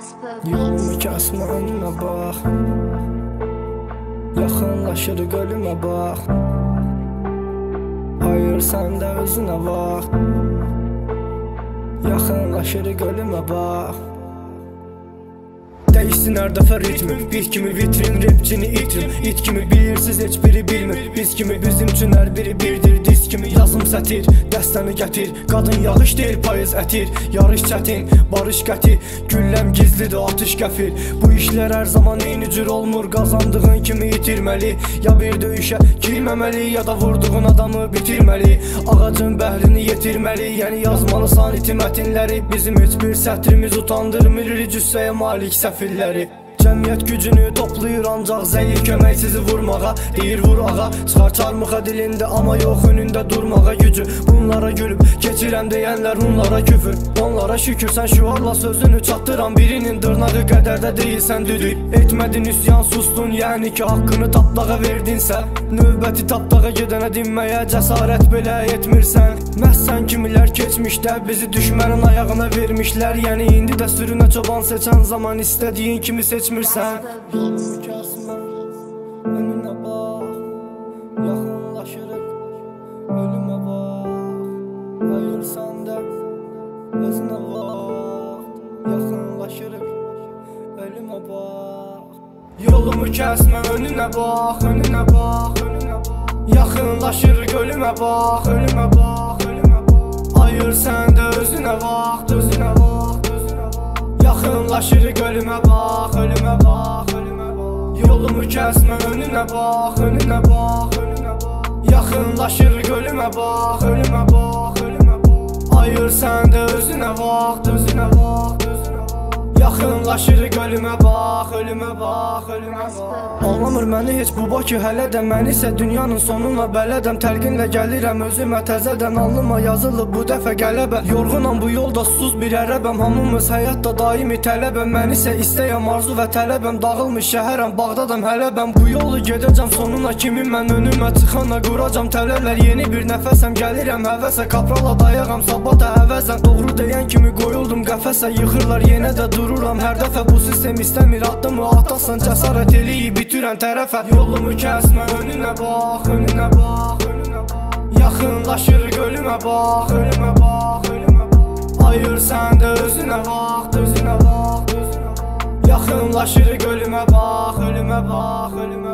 Beats. kəsmə önünə bax Yaxınlaşır qölümə bax Hayır sən də özünə bax Yaxınlaşır qölümə bax Dəyişsin hər dəfə ritmim Bir kimi vitrin, repçini itrim. İt kimi bilirsiz heç biri bilmir Biz kimi bizim üçün hər biri birdir. Diz kimi yazım sətir, dəstəni gətir Qadın yağış deyil, payız ətir Yarış çətin, barış qəti. Gülləm gizlidir, atış qəfil. Bu işlər hər zaman eyni cür olmur. Qazandığın kimi itirməli Ya bir döyüşə girməməli Ya da vurduğun adamı bitirməli Ağacın bəhrini yetirməli Yəni yazmalısan iti mətinləri Bizim heç bir sətrimiz utandırmır. Cüssəyə malik Gloria. Cəmiyyət gücünü toplayır ancaq zəif kömək sizi vurmağa Deyir vur ağa, çıxar çarmıxa dilində Amma yox önündə durmağa gücü. Bunlara gülüb keçirəm deyənlər onlara küfür. Onlara şükür sən şüarla sözünü çatdıran Birinin dırnağı qədərdə deyilsən düdük. Etmədin üsyan sustun yəni ki haqqını tapdağa verdinsə Növbəti tapdağa gedənə dinməyə cəsarət belə etmirsən. Məhz sən kimilər keçmişdə bizi düşmənin ayağına vermişlər. Yəni indi də sürünə çoban seçən zaman istədiyin kimi seçmirsən Raspa Beats. Kəsmə, önünə bax Yaxınlaşırıq, ölümə bax Hayır səndə, özünə vaxt Yaxınlaşırıq, ölümə bax Yolumu kəsmə, önünə bax, önünə bax, önünə bax Yaxınlaşırıq, ölümə bax, ölümə bax, ölümə bax Hayır səndə, özünə vaxt, özünə vaxt, özünə vaxt Yaxınlaşırıq, ölümə bax, ölümə bax, ölümə bax Yolumu kəsmə, önünə bax, önünə bax, önünə bax Yaxınlaşırıq, ölümə bax, ölümə bax, ölümə bax Hayır səndə, özünə vaxt, özünə vaxt, özünə vaxt Yaxınlaşırıq, ölümə bax, ölümə bax, ölümə bax. Anlamır məni heç bu Bakı hələ də Mən isə dünyanın sonuna bələdəm Təlqinlə gəlirəm özümə təzədən Alnıma yazılıb bu dəfə qələbə. Yorğunam bu yolda susuz bir ərəbəm Hamımız həyatda daimi tələbəm. Mən isə istəyəm arzu və tələbəm Dağılmış şəhərəm, Bağdadam hələbəm. Bu yolu gedəcəm sonuna kimi mən önümə çıxana Quracam. Tələlər yeni bir nəfəsəm Gəlirəm həvəsə, kaprala dayağam Sabata əvəzəm, doğru deyən kimi qoyuldum qəfəsə Yıxırlar yenə də dururam hər dəfə Bu sistem istəmir addımı atasan Cəsarət eləyib bitirən tərəfə Yolumu kəsmə, önünə bax, önünə bax, önünə bax Yaxınlaşır ölümə bax, ölümə bax, ölümə bax Ayır səndə özünə vaxt, özünə vaxt, özünə vaxt Yaxınlaşır ölümə bax, ölümə bax, ölümə